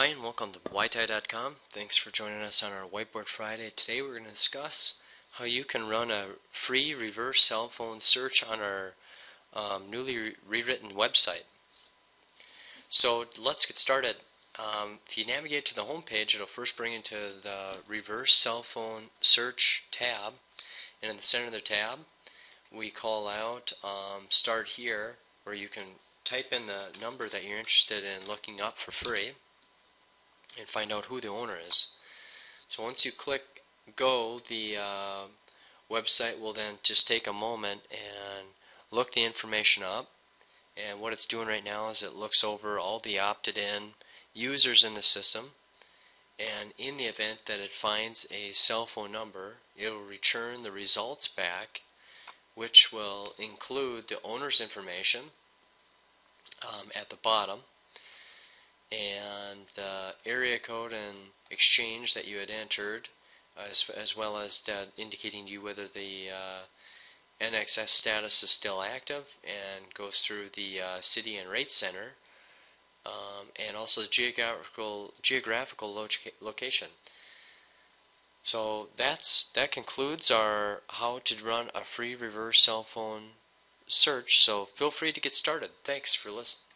Hi and welcome to Wyty.com. Thanks for joining us on our Whiteboard Friday. Today we're going to discuss how you can run a free reverse cell phone search on our um, newly re rewritten website. So let's get started. Um, if you navigate to the home page, it'll first bring you to the reverse cell phone search tab. And in the center of the tab, we call out um, start here where you can type in the number that you're interested in looking up for free and find out who the owner is. So once you click go, the uh, website will then just take a moment and look the information up. And what it's doing right now is it looks over all the opted in users in the system. And in the event that it finds a cell phone number, it will return the results back, which will include the owner's information um, at the bottom and the area code and exchange that you had entered, as, as well as indicating to you whether the uh, NXX status is still active and goes through the uh, city and rate center, um, and also the geographical geographical loca location. So that's that concludes our how to run a free reverse cell phone search. So feel free to get started. Thanks for listening.